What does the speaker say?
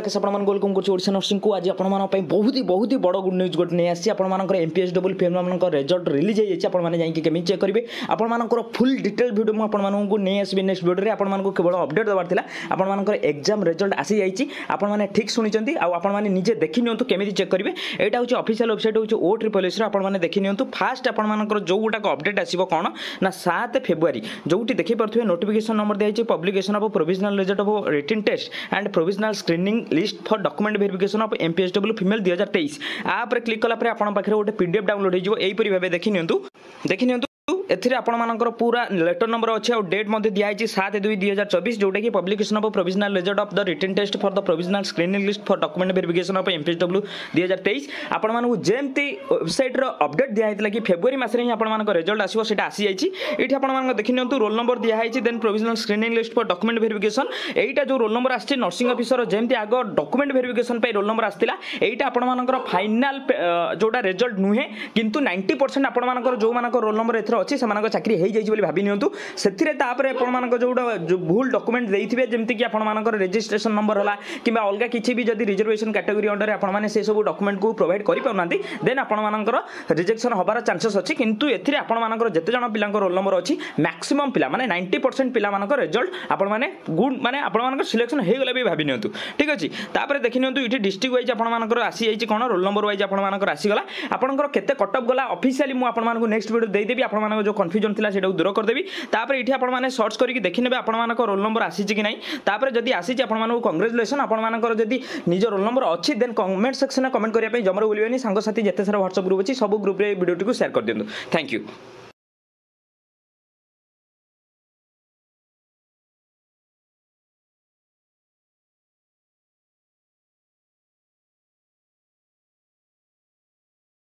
ରାକେଶ ଆପଣମାନଙ୍କୁ ୱେଲକମ୍ କରୁଛି ଓଡ଼ିଶା ନର୍ସିଂକୁ ଆଜି ଆପଣମାନଙ୍କ ପାଇଁ ବହୁତ ହି ବହୁତ ହି ବଡ଼ ଗୁଡ଼ ନ୍ୟୁଜ୍ ଗୋଟେ ନେଇ ଆସିଛି ଆପଣମାନଙ୍କର ଏମ୍ ପି ଏସ୍ ଡବ୍ଲୁ ଫିଲ୍ମମାନଙ୍କ ରେଜଲ୍ଟ ରିଲିଜ୍ ହୋଇଯାଇଛି ଆପଣମାନେ ଯାଇକି କେମିତି ଚେକ୍ କରିବେ ଆପଣମାନଙ୍କର ଫୁଲ୍ ଡିଟେଲ୍ ଭିଡ଼ିଓ ମୁଁ ଆପଣମାନଙ୍କୁ ନେଇ ଆସିବି ନେକ୍ସଟ ଭିଡ଼ିଓରେ ଆପଣମାନଙ୍କୁ କେବଳ ଅପଡେଟ୍ ଦେବାର ଥିଲା ଆପଣମାନଙ୍କର ଏକ୍ଜାମ୍ ରେଜଲ୍ଟ ଆସିଯାଇଛି ଆପଣମାନେ ଠିକ୍ ଶୁଣିଛନ୍ତି ଆଉ ଆପଣମାନେ ନିଜେ ଦେଖି ନିଅନ୍ତୁ କେମିତି ଚେକ୍ କରିବେ ଏଇଟା ହେଉଛି ଅଫିସିଆଲ୍ ୱେବସାଇଟ୍ ହେଉଛି ଓ ଟ୍ରିପଲ୍ ଏସ୍ର ଆପଣମାନେ ଦେଖି ନିଅନ୍ତୁ ଫାଷ୍ଟ ଆପଣମାନଙ୍କର ଯେଉଁ ଗୋଟାକ ଅପଡେଟ୍ ଆସିବ କ'ଣ ନା ସାତ ଫେବୃଆରୀ ଯେଉଁଠି ଦେଖିପାରୁଥିବେ ନୋଟିଫିକେସନ୍ ନମ୍ବର ଦିଆଯାଇଛି publication of provisional result of written test and provisional screening list for document verification of M P S W female দুই হাজার তেইশ আপ ক্লিক কলাপরে আপনার পাখে গোটে পিডিএফ ডাউনলোড হয়ে এইপরি ভাবে দেখি নিউ দেখি নিউ ଏଥିରେ ଆପଣମାନଙ୍କର ପୁରା ଲେଟର ନମ୍ବର ଅଛି ଆଉ ଡେଟ୍ ମଧ୍ୟ ଦିଆହେଇଛି ସାତ ଦୁଇ ଦୁଇ ହଜାର ଚବିଶ ଯେଉଁଟାକି publication of provisional result of the written test for the provisional screening list for document verification of M P W ଦୁଇ ହଜାର ତେଇଶ ଆପଣମାନଙ୍କୁ ଯେମିତି ୱେବସାଇଟ୍ର ଅପଡେଟ୍ ଦିଆହେଇଥିଲା କି ଫେବୃଆରୀ ମାସରେ ହିଁ ଆପଣମାନଙ୍କ ରେଜଲ୍ଟ ଆସିବ ସେଇଟା ଆସିଯାଇଛି ଏଇଠି ଆପଣମାନଙ୍କୁ ଦେଖିନିଅନ୍ତୁ ରୋଲ୍ ନମ୍ବର ଦିଆହେଇଛି then provisional screening list for document verification ଏଇଟା ଯେଉଁ ରୋଲ୍ ନମ୍ବର ଆସିଛି ନର୍ସିଂ ଅଫିସର ଯେମିତି ଆଗ ଡକୁମେଣ୍ଟ ଭେରିଫିକେସନ୍ ପାଇଁ ରୋଲ୍ ନମ୍ବର ଆସିଥିଲା ଏଇଟା ଆପଣମାନଙ୍କର ଫାଇନାଲ୍ ଯେଉଁଟା ରେଜଲ୍ଟ ନୁହେଁ କିନ୍ତୁ ନାଇଣ୍ଟି ପରସେଣ୍ଟ ଆପଣମାନଙ୍କର ଯେଉଁମାନଙ୍କର ରୋଲ୍ ନମ୍ବର ଏଥିରେ ଅଛି সেমানক চাকরি হয়েযাইছে বলে ভাবি নিহতু সেথিরে তাপরে আপনার যেটা ভুল ডকুমেন্ট দিয়ে যেমিকি আপনার রেজিষ্ট্রেসন নম্বর হল কিংবা অলগা কিছু বি যদি রিজর্ভেশন ক্যাটেগোরি অন্ডরে আপনার সেসব ডকুমেন্ট কু প্রোভাইড করে পাওনা দেন আপনার রিজেকশন হবার চান্সেস অছি কিন্তু এতে আপনার যেতে জন পিলাঙ্ক রোল নম্বর অছি ম্যাক্সিমম পিলা মানে নাইনটি পরসেন্ট পিলা রেজল্ট আপনার গুড মানে আপনার সিলেকশন হয়ে গেলে বি ভাবি নিহতু ঠিক আছে তাপরে দেখি নিহতু এটি ডিস্ট্রিক্ট ওয়াইজ আপনার আসিযাই কোণ রোল নম্বর ওয়াইজ আপনার আসিগলা আপনার কেতে কটক গলা অফিসিয়ালি আপনার নেক্সট ভিডিও দিয়ে দেবি আপনার जो कन्फ्यूजन था से दूर करदेवि तापर ये आपण मैंने सर्च करके देखने आपंकर रोल नंबर आसी कि ना तापर जब आसी आपको कंग्रेचुलेसन आपंकर जब निज रोल नंबर अच्छी देन कमेंट सेक्शन में कमेंट करने जमार भूलें सांगसाथी जिते सारा ह्वाट्सअप ग्रुप अच्छी सब ग्रुप भिडियो टी सेयार कर दिखाँ थैंक यू